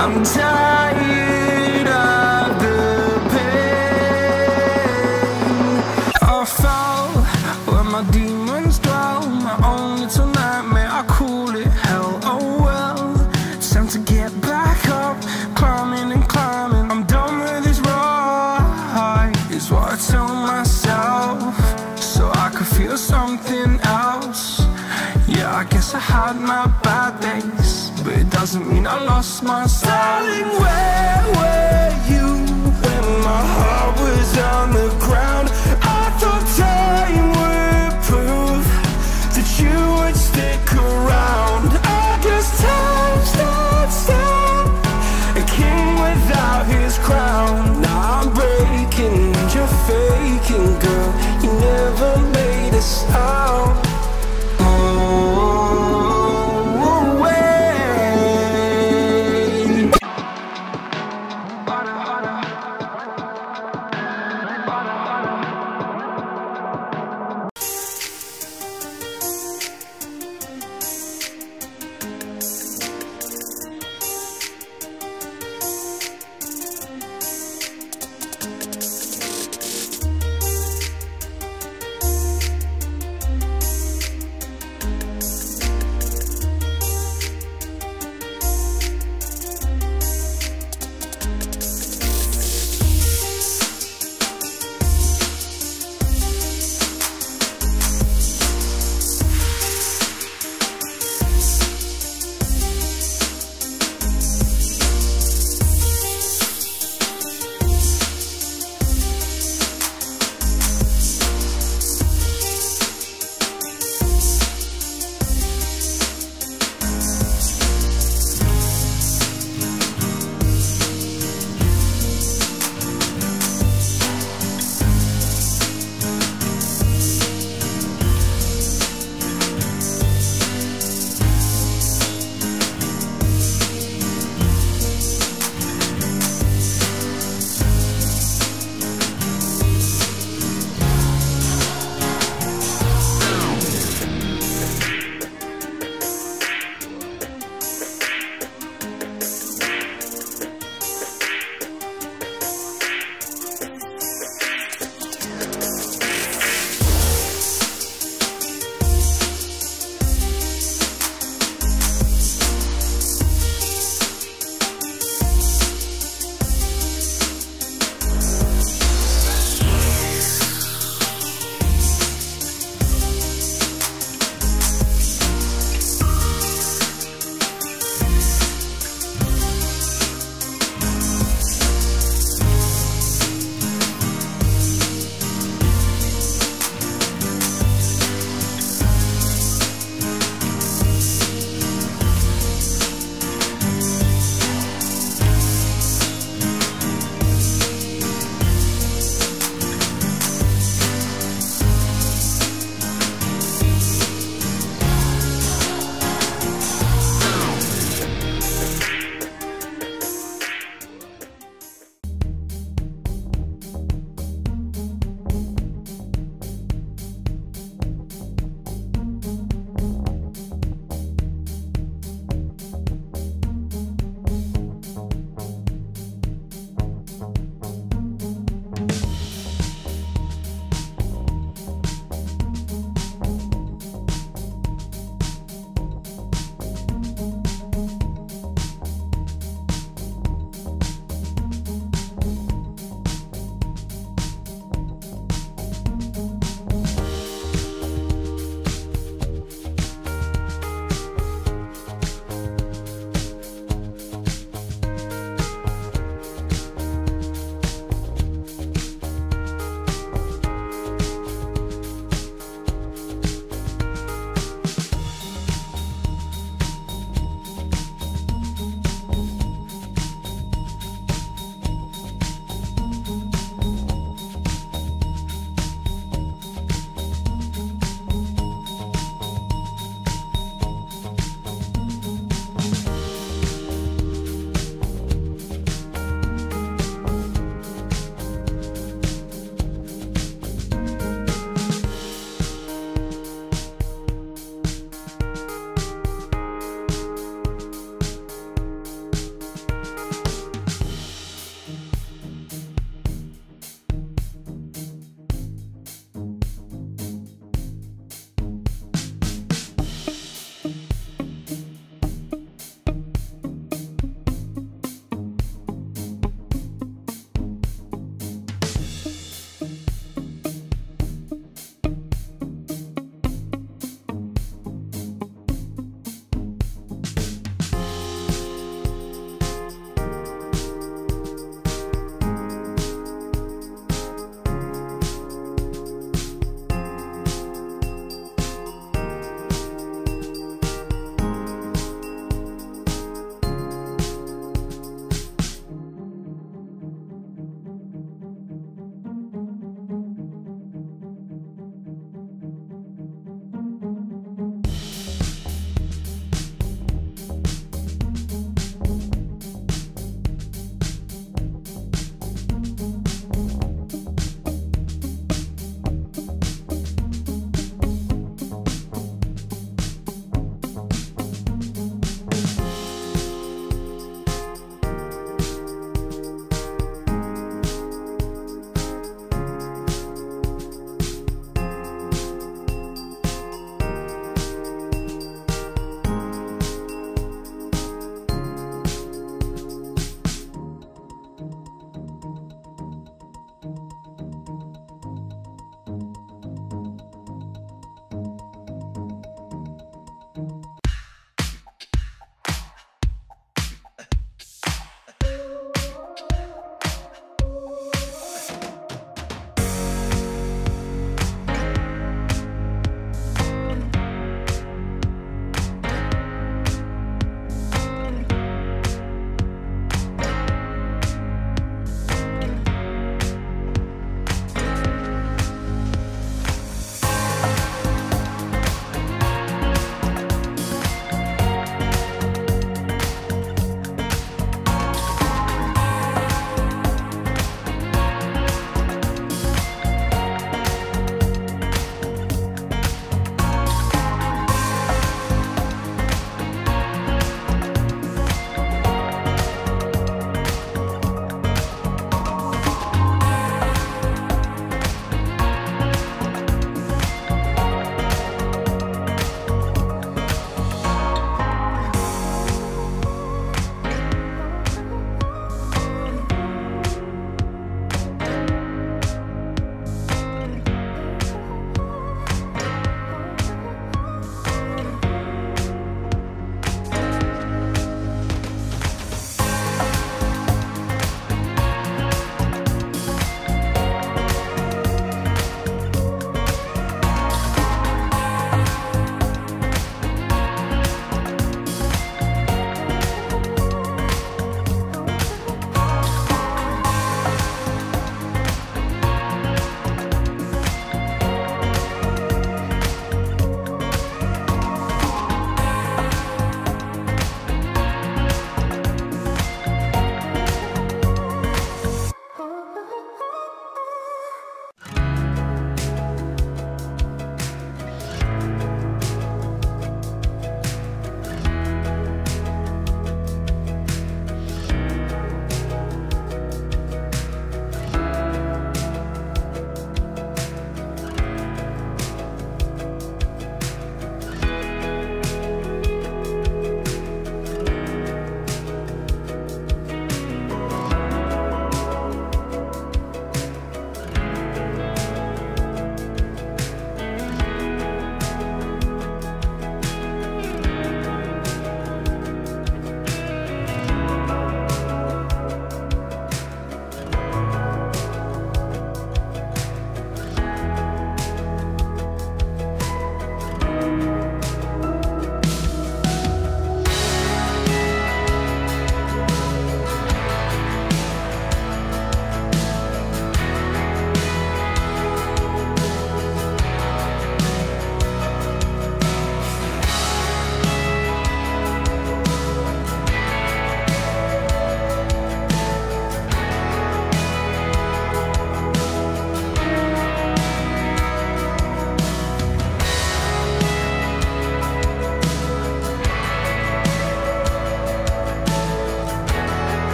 I'm tired of the pain. I fell where my demons dwell. My own little nightmare, I call it hell. Oh well, it's time to get back up, climbing and climbing. I'm done with this ride, is what I tell myself, so I could feel something else. Yeah, I guess I had my it doesn't mean I lost myself. Darling, where were you when my heart was on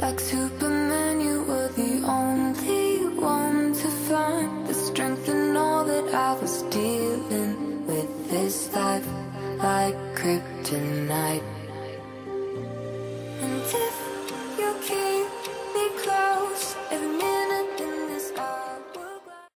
Like Superman, you were the only one to find The strength in all that I was dealing with this life Like kryptonite. And if you keep